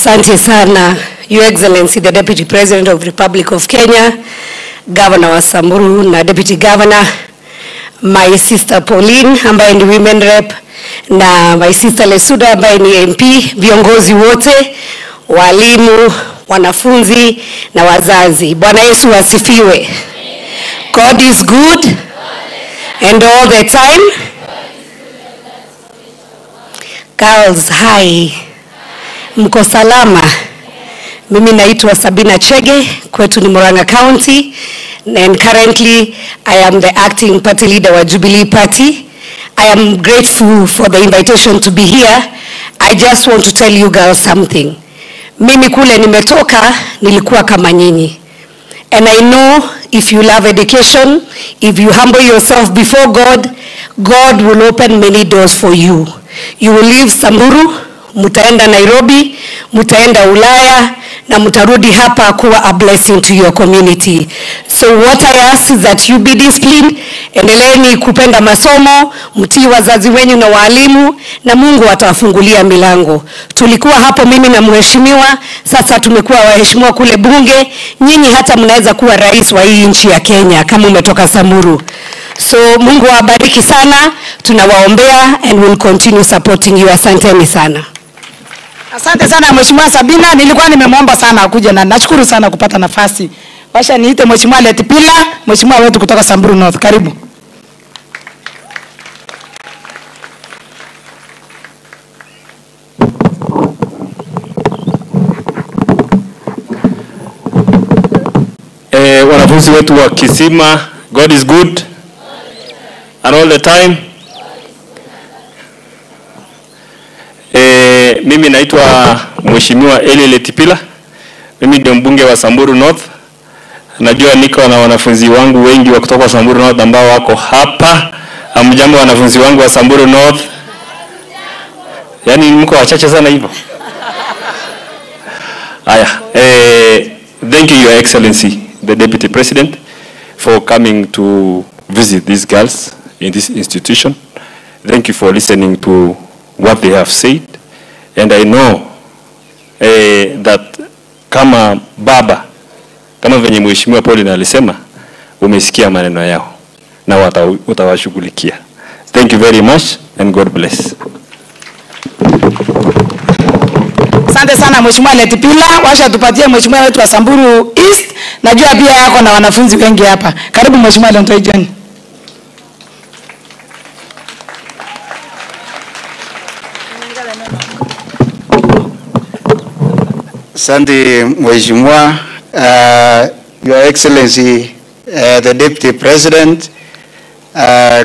Asante sana Your Excellency the Deputy President of Republic of Kenya, Governor wa Samburu na Deputy Governor, my sister Pauline ambaye ni women rep na my sister Lesuda ambaye ni MP, viongozi wote, walimu, wanafunzi na wazazi. Bwana Yesu asifiwe. God is good and all the time. Girls, hi. Mko salama? Mimi naitwa Sabina Chege, kwetu ni Murang'a County and currently I am the acting party leader wa Jubilee Party. I am grateful for the invitation to be here. I just want to tell you girls something. Mimi kule nimetoka nilikuwa kama nyinyi. And I know if you love education, if you humble yourself before God, God will open many doors for you. You will leave Samburu, mutaenda Nairobi, mutaenda Ulaya na mtarudi hapa kuwa a blessing to your community. So what I ask is that you be disciplined, endeleeni kupenda masomo, mtii wazazi wenyu na waalimu na Mungu atawafungulia milango. Tulikuwa hapo mimi na mheshimiwa, sasa tumekuwa waheshimiwa kule bunge, nyinyi hata mnaweza kuwa rais wa hii nchi ya Kenya kama umetoka Samburu. So Mungu awabariki sana, tunawaombea and will continue supporting you. Asanteni sana. Asante sana Mheshimiwa Sabina, nilikuwa nimemwomba sana akuje na nashukuru sana kupata nafasi. Washa niite Mheshimiwa Letipila, Mheshimiwa wetu kutoka Samburu North. Karibu. Eh, wanafunzi wetu wa Kisima, God is good and all the time. Eh, mimi naitwa Mheshimiwa Eliel Tipila. Mimi ndio mbunge wa Samburu North. Najua niko na wanafunzi wangu wengi wa kutoka Samburu North ambao wako hapa. Amjambo wanafunzi wangu wa Samburu North. Yaani mko wachache sana hivyo. Aya, eh, thank you, Your Excellency, the Deputy President, for coming to visit these girls in this institution. Thank you for listening to what they have said. And I know eh, that kama baba, kama venye Mheshimiwa Pauline alisema, umesikia maneno yao na utawashughulikia. Thank you very much and God bless. Asante sana Mheshimiwa Letipila, washa tupatie Mheshimiwa wetu wa Samburu East. Najua pia yako na wanafunzi wengi hapa. Karibu Mheshimiwa Lentoi. Asante Mheshimiwa, uh, Your Excellency, uh, the Deputy President, uh,